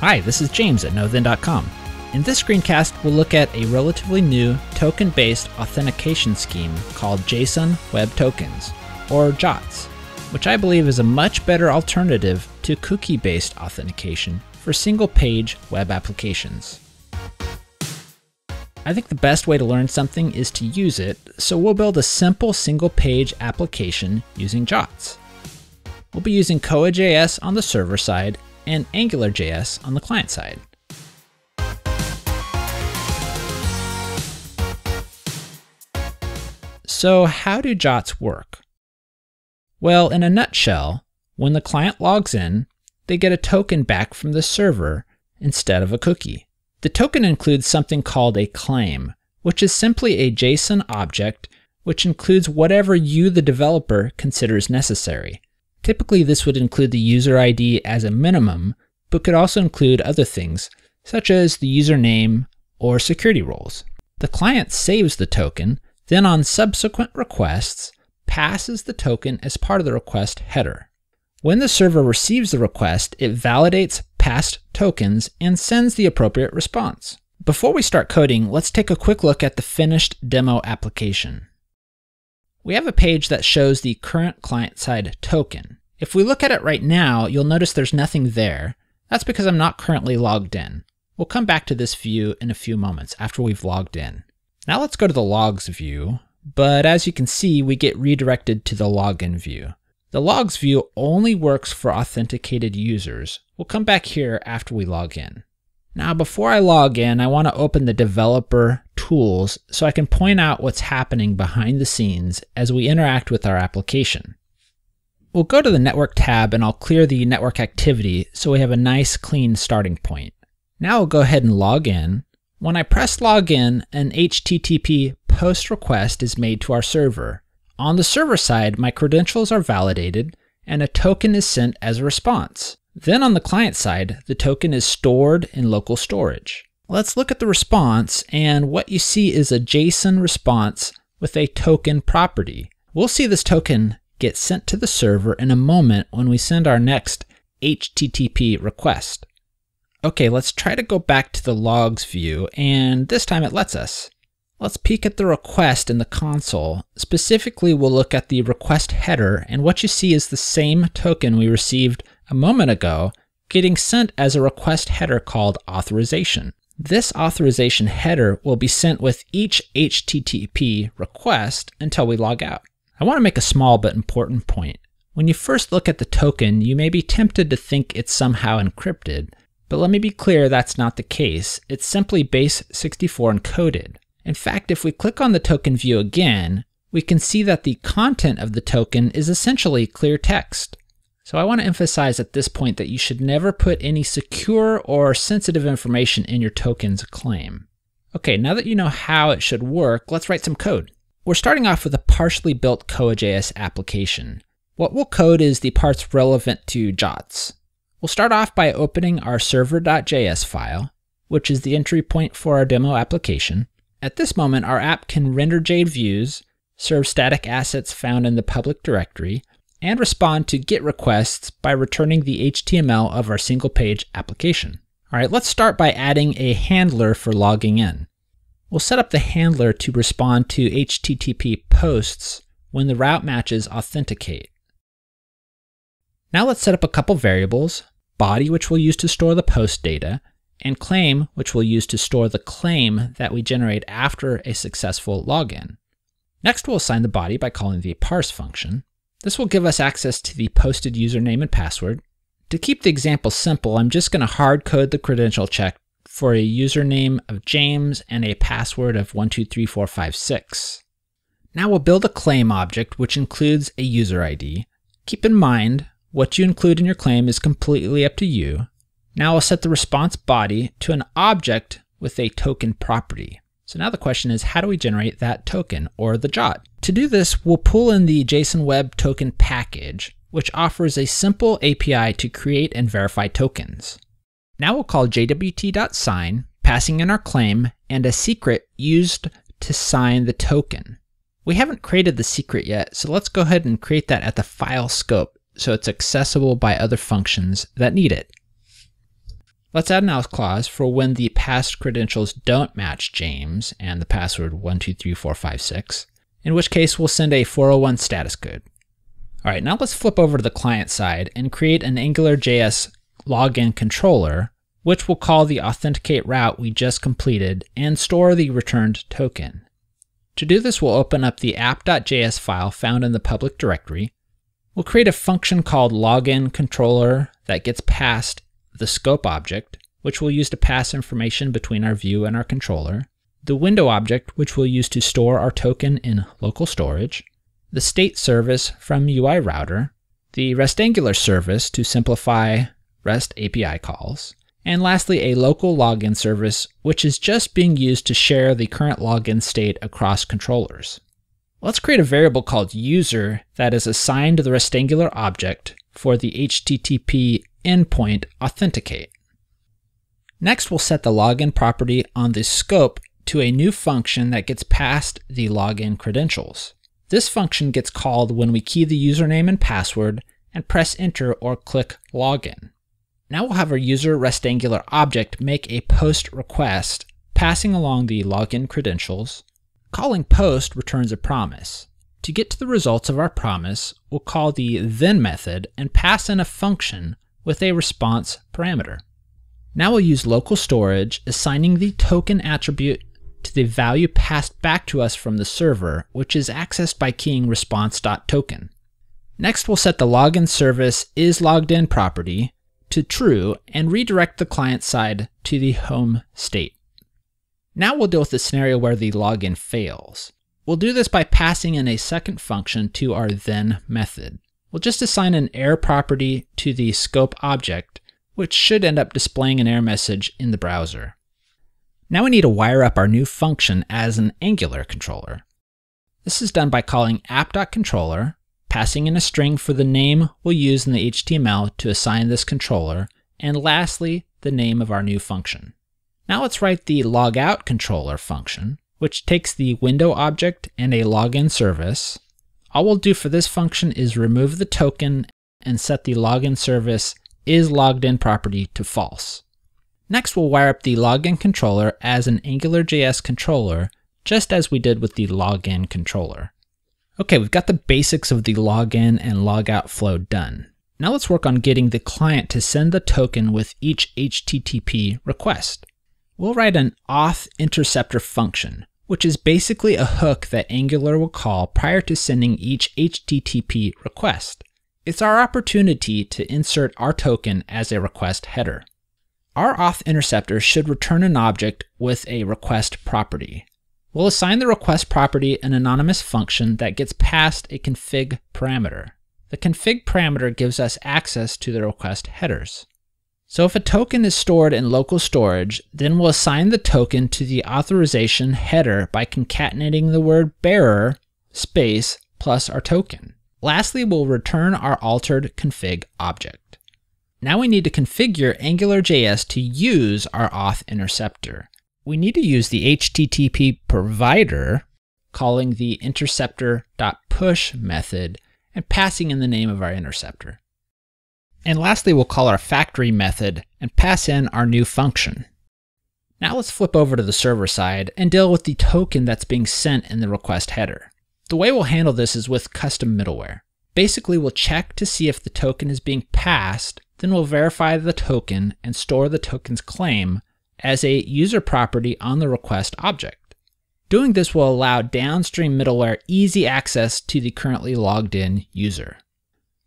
Hi, this is James at KnowThen.com. In this screencast, we'll look at a relatively new token based authentication scheme called JSON Web Tokens, or JWTs, which I believe is a much better alternative to cookie based authentication for single page web applications. I think the best way to learn something is to use it, so we'll build a simple single page application using JWTs. We'll be using Koa.js on the server side and AngularJS on the client side. So how do JWTs work? Well, in a nutshell, when the client logs in, they get a token back from the server instead of a cookie. The token includes something called a claim, which is simply a JSON object which includes whatever you, the developer, considers necessary. Typically, this would include the user ID as a minimum, but could also include other things, such as the username or security roles. The client saves the token, then on subsequent requests, passes the token as part of the request header. When the server receives the request, it validates passed tokens and sends the appropriate response. Before we start coding, let's take a quick look at the finished demo application. We have a page that shows the current client-side token. If we look at it right now, you'll notice there's nothing there. That's because I'm not currently logged in. We'll come back to this view in a few moments after we've logged in. Now let's go to the logs view, but as you can see, we get redirected to the login view. The logs view only works for authenticated users. We'll come back here after we log in. Now, before I log in, I want to open the developer tools so I can point out what's happening behind the scenes as we interact with our application. We'll go to the network tab and I'll clear the network activity so we have a nice clean starting point. Now I'll go ahead and log in. When I press login, an HTTP post request is made to our server. On the server side, my credentials are validated and a token is sent as a response. Then on the client side, the token is stored in local storage. Let's look at the response, and what you see is a JSON response with a token property. We'll see this token get sent to the server in a moment when we send our next HTTP request. Okay, let's try to go back to the logs view, and this time it lets us. Let's peek at the request in the console. Specifically, we'll look at the request header, and what you see is the same token we received a moment ago getting sent as a request header called authorization. This authorization header will be sent with each HTTP request until we log out. I want to make a small but important point. When you first look at the token, you may be tempted to think it's somehow encrypted, but let me be clear that's not the case. It's simply base 64 encoded. In fact, if we click on the token view again, we can see that the content of the token is essentially clear text. So I want to emphasize at this point that you should never put any secure or sensitive information in your token's claim. Okay, now that you know how it should work, let's write some code. We're starting off with a partially built Koa.js application. What we'll code is the parts relevant to JOTS. We'll start off by opening our server.js file, which is the entry point for our demo application. At this moment, our app can render Jade views, serve static assets found in the public directory, and respond to GET requests by returning the HTML of our single page application. All right, let's start by adding a handler for logging in. We'll set up the handler to respond to HTTP posts when the route matches authenticate. Now let's set up a couple variables, body which we'll use to store the post data, and claim which we'll use to store the claim that we generate after a successful login. Next we'll assign the body by calling the parse function, this will give us access to the posted username and password. To keep the example simple, I'm just going to hard code the credential check for a username of James and a password of 123456. Now we'll build a claim object which includes a user ID. Keep in mind, what you include in your claim is completely up to you. Now I'll set the response body to an object with a token property. So now the question is, how do we generate that token, or the JWT? To do this, we'll pull in the JSON Web Token package, which offers a simple API to create and verify tokens. Now we'll call jwt.sign, passing in our claim, and a secret used to sign the token. We haven't created the secret yet, so let's go ahead and create that at the file scope so it's accessible by other functions that need it. Let's add an else clause for when the passed credentials don't match James and the password 123456, in which case we'll send a 401 status code. All right, now let's flip over to the client side and create an AngularJS login controller, which will call the authenticate route we just completed and store the returned token. To do this, we'll open up the app.js file found in the public directory. We'll create a function called login controller that gets passed the scope object, which we'll use to pass information between our view and our controller, the window object, which we'll use to store our token in local storage, the state service from UI router, the Restangular service to simplify REST API calls, and lastly, a local login service, which is just being used to share the current login state across controllers. Let's create a variable called user that is assigned to the Restangular object for the HTTP endpoint authenticate. Next, we'll set the login property on the scope to a new function that gets passed the login credentials. This function gets called when we key the username and password and press enter or click login. Now we'll have our user Restangular object make a post request passing along the login credentials. Calling post returns a promise. To get to the results of our promise, we'll call the then method and pass in a function with a response parameter. Now we'll use local storage, assigning the token attribute to the value passed back to us from the server, which is accessed by keying response.token. Next, we'll set the login service is logged in property to true and redirect the client side to the home state. Now we'll deal with the scenario where the login fails. We'll do this by passing in a second function to our then method. We'll just assign an error property to the scope object, which should end up displaying an error message in the browser. Now we need to wire up our new function as an Angular controller. This is done by calling app.controller passing in a string for the name we'll use in the HTML to assign this controller, and lastly, the name of our new function. Now let's write the logout controller function, which takes the window object and a login service. All we'll do for this function is remove the token and set the login service is logged in property to false. Next, we'll wire up the login controller as an AngularJS controller, just as we did with the login controller. Okay, we've got the basics of the login and logout flow done. Now let's work on getting the client to send the token with each HTTP request. We'll write an auth interceptor function, which is basically a hook that Angular will call prior to sending each HTTP request. It's our opportunity to insert our token as a request header. Our auth interceptor should return an object with a request property. We'll assign the request property an anonymous function that gets passed a config parameter. The config parameter gives us access to the request headers. So if a token is stored in local storage, then we'll assign the token to the authorization header by concatenating the word bearer space plus our token. Lastly, we'll return our altered config object. Now we need to configure AngularJS to use our auth interceptor we need to use the HTTP provider calling the interceptor.push method and passing in the name of our interceptor. And lastly, we'll call our factory method and pass in our new function. Now let's flip over to the server side and deal with the token that's being sent in the request header. The way we'll handle this is with custom middleware. Basically, we'll check to see if the token is being passed, then we'll verify the token and store the token's claim as a user property on the request object. Doing this will allow downstream middleware easy access to the currently logged in user.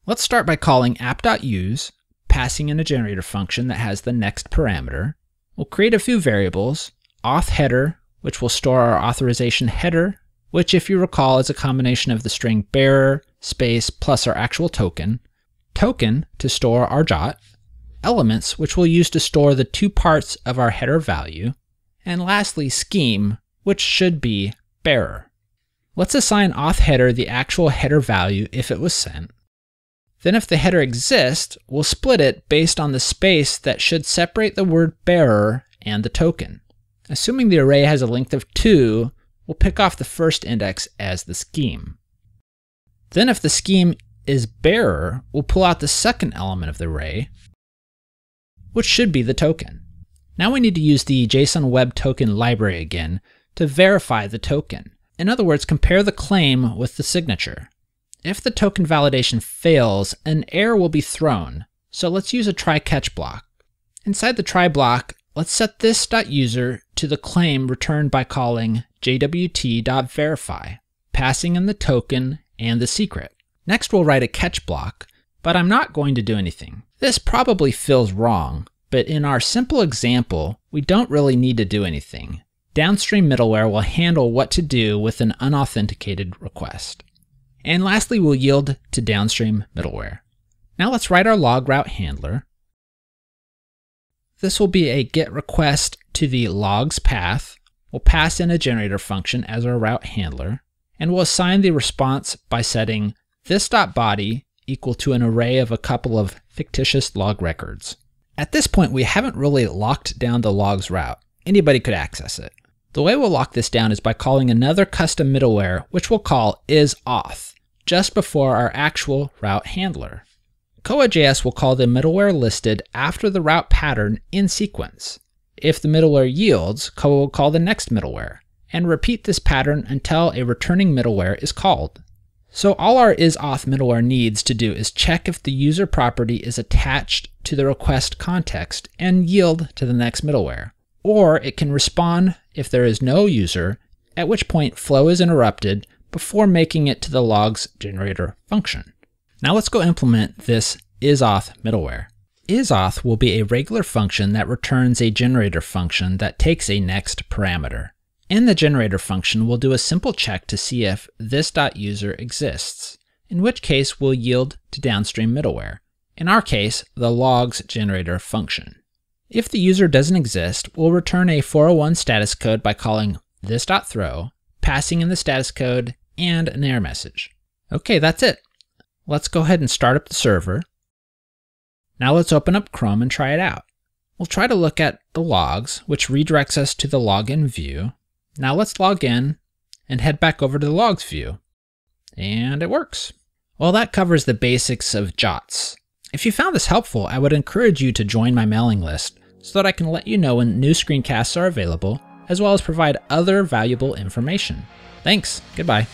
Let's start by calling app.use, passing in a generator function that has the next parameter. We'll create a few variables, auth header, which will store our authorization header, which if you recall is a combination of the string bearer, space, plus our actual token, token to store our jot, elements, which we'll use to store the two parts of our header value, and lastly, scheme, which should be bearer. Let's assign auth header the actual header value if it was sent. Then if the header exists, we'll split it based on the space that should separate the word bearer and the token. Assuming the array has a length of 2, we'll pick off the first index as the scheme. Then if the scheme is bearer, we'll pull out the second element of the array, which should be the token. Now we need to use the JSON Web Token library again to verify the token. In other words, compare the claim with the signature. If the token validation fails, an error will be thrown, so let's use a try-catch block. Inside the try block, let's set this.user to the claim returned by calling jwt.verify, passing in the token and the secret. Next we'll write a catch block, but I'm not going to do anything. This probably feels wrong, but in our simple example, we don't really need to do anything. Downstream middleware will handle what to do with an unauthenticated request. And lastly, we'll yield to downstream middleware. Now let's write our log route handler. This will be a get request to the logs path. We'll pass in a generator function as our route handler, and we'll assign the response by setting this.body equal to an array of a couple of fictitious log records. At this point, we haven't really locked down the logs route. Anybody could access it. The way we'll lock this down is by calling another custom middleware, which we'll call isAuth, just before our actual route handler. Koa.js will call the middleware listed after the route pattern in sequence. If the middleware yields, Koa will call the next middleware, and repeat this pattern until a returning middleware is called. So all our isAuth middleware needs to do is check if the user property is attached to the request context and yield to the next middleware. Or it can respond if there is no user, at which point flow is interrupted before making it to the logs generator function. Now let's go implement this isAuth middleware. isAuth will be a regular function that returns a generator function that takes a next parameter. In the generator function, we'll do a simple check to see if this.user exists, in which case we'll yield to downstream middleware. In our case, the logs generator function. If the user doesn't exist, we'll return a 401 status code by calling this.throw, passing in the status code, and an error message. Okay, that's it. Let's go ahead and start up the server. Now let's open up Chrome and try it out. We'll try to look at the logs, which redirects us to the login view. Now let's log in and head back over to the logs view. And it works. Well, that covers the basics of JOTS. If you found this helpful, I would encourage you to join my mailing list so that I can let you know when new screencasts are available, as well as provide other valuable information. Thanks. Goodbye.